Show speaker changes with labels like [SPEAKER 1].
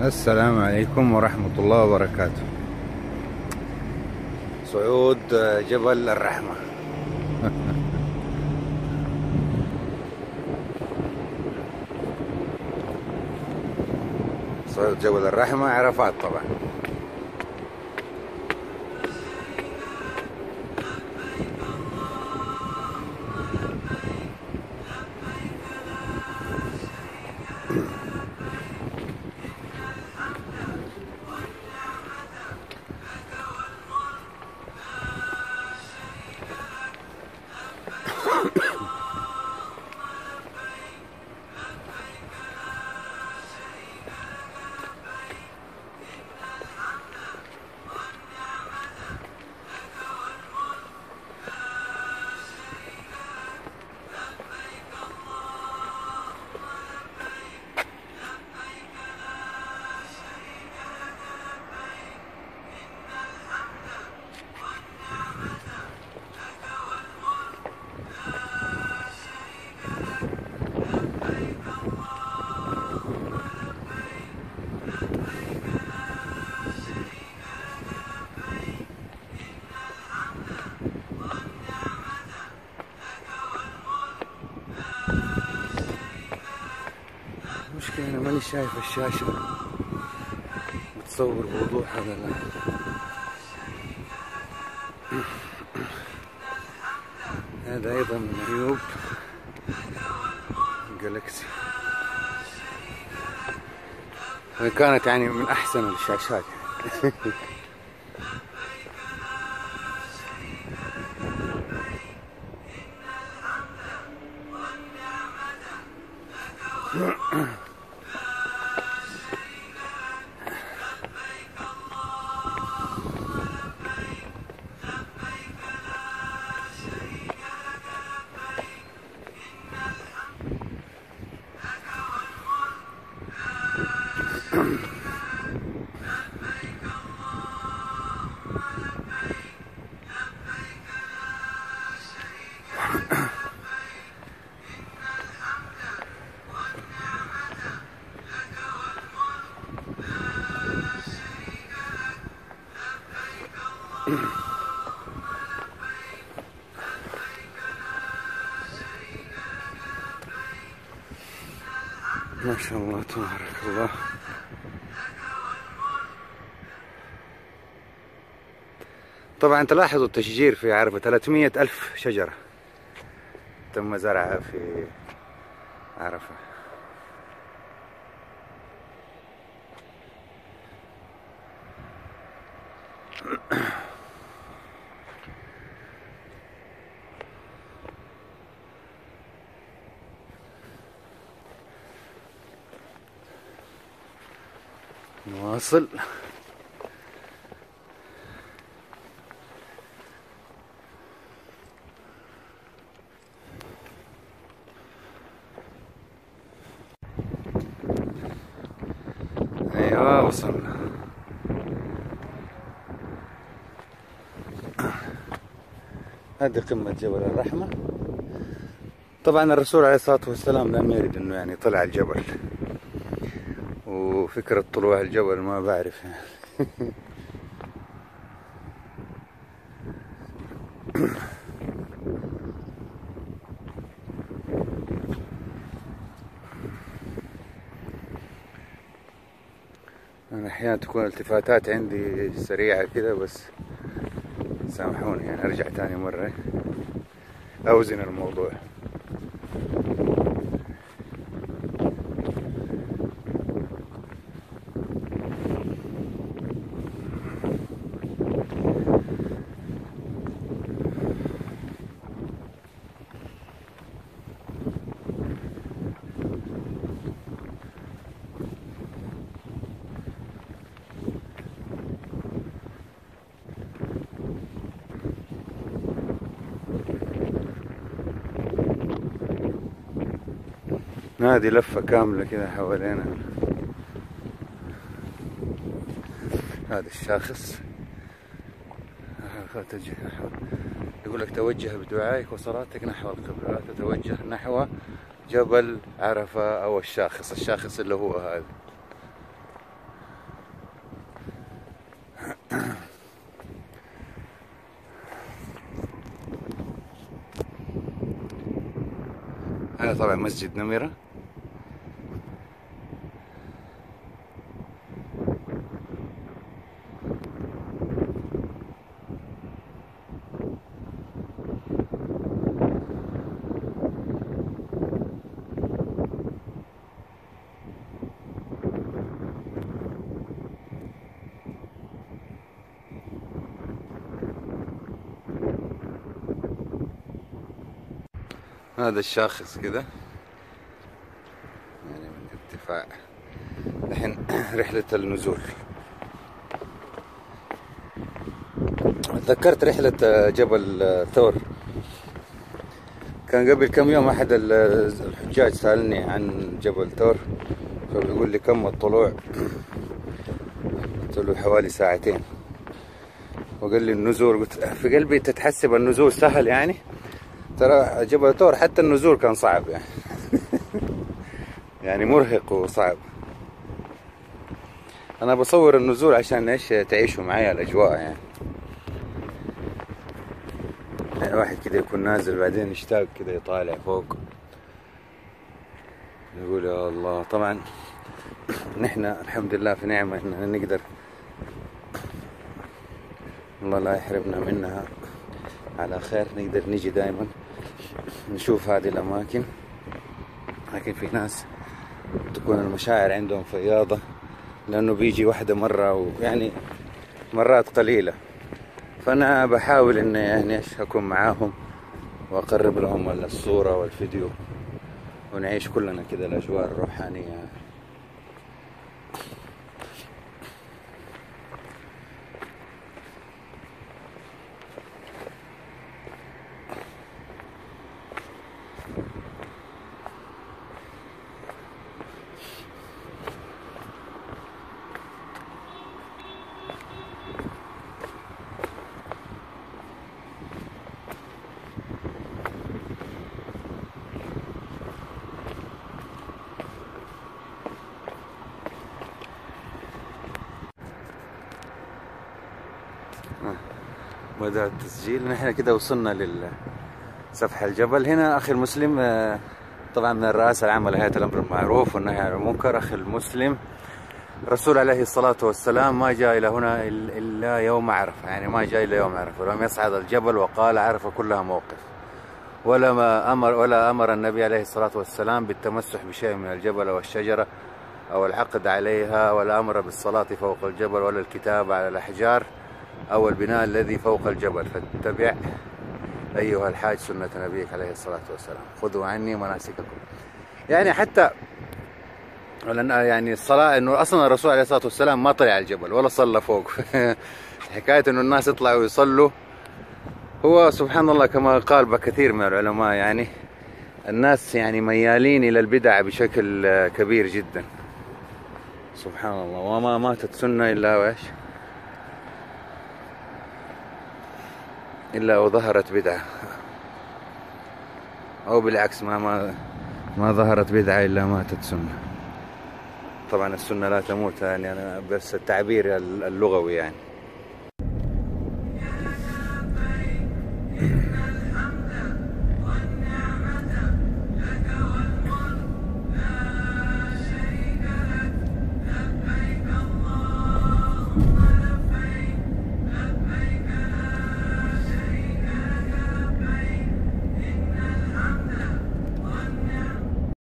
[SPEAKER 1] السلام عليكم ورحمة الله وبركاته. صعود جبل الرحمة. صعود جبل الرحمة عرفات طبعا. المشكلة أنا ماني شايف الشاشة. بتصور بوضوح هذا لا هذا أيضا من عيوب جالكسي وإن كانت يعني من أحسن الشاشات. ما شاء الله تبارك الله. طبعا تلاحظوا التشجير في عرفة 300 ألف شجرة. تم زرعها في عرفة. نواصل. أيوه وصلنا. هذه قمة جبل الرحمة. طبعا الرسول عليه الصلاة والسلام لم يرد إنه يعني طلع الجبل. وفكرة طلوع الجبل ما بعرف. أنا أحيانا تكون التفاتات عندي سريعة كذا بس سامحوني يعني أرجع تاني مرة. أوزن الموضوع. نادي لفة كاملة كده حوالينا. هذا الشاخص. آه، يقول لك توجه بدعائك وصلاتك نحو القبلة. لا تتوجه نحو جبل عرفة أو الشاخص الشاخص اللي هو هذا. هذا طبعا مسجد نمرة. هذا الشاخص كذا يعني من ارتفاع الحين رحلة النزول. تذكرت رحلة جبل ثور. كان قبل كم يوم أحد الحجاج سألني عن جبل ثور. فبيقول لي كم الطلوع؟ قلت له حوالي ساعتين. وقال لي النزول. قلت في قلبي تتحسب النزول سهل يعني؟ ترى جبل تور حتى النزول كان صعب يعني. يعني مرهق وصعب. أنا بصور النزول عشان إيش؟ تعيشوا معايا الأجواء يعني. يعني واحد كده يكون نازل بعدين يشتاق كده يطالع فوق. يقول يا الله طبعا نحن الحمد لله في نعمة إننا نقدر. الله لا يحرمنا منها. على خير نقدر نجي دائما نشوف هذه الأماكن. لكن في ناس تكون المشاعر عندهم فياضة لأنه بيجي واحدة مرة ويعني مرات قليلة. فأنا بحاول إني يعني أكون معاهم وأقرب لهم الصورة والفيديو ونعيش كلنا كذا الأجواء الروحانية. بدأ التسجيل. نحن كده وصلنا لسفح الجبل. هنا أخي المسلم آه، طبعا من الرئاسة العامة لهيئة الأمر المعروف والنهي عن المنكر. أخي المسلم الرسول عليه الصلاة والسلام ما جاء إلى هنا إلا يوم عرفة. يعني ما جاء إلى يوم عرفة. ولم يصعد الجبل وقال عرفة كلها موقف. ولا ما أمر ولا أمر النبي عليه الصلاة والسلام بالتمسح بشيء من الجبل والشجرة أو العقد عليها ولا أمر بالصلاة فوق الجبل ولا الكتاب على الأحجار. أو البناء الذي فوق الجبل. فاتبع أيها الحاج سنة نبيك عليه الصلاة والسلام. خذوا عني مناسككم. يعني حتى يعني الصلاة إنه أصلا الرسول عليه الصلاة والسلام ما طلع على الجبل ولا صلى فوق. حكاية إنه الناس يطلعوا ويصلوا هو سبحان الله كما قال بكثير من العلماء يعني الناس يعني ميالين إلى البدع بشكل كبير جدا. سبحان الله. وما ماتت سنة إلا وإيش؟ إلا وظهرت بدعة. أو بالعكس ما ما ما ظهرت بدعة إلا ماتت سنة. طبعا السنة لا تموت يعني أنا بس التعبير اللغوي يعني.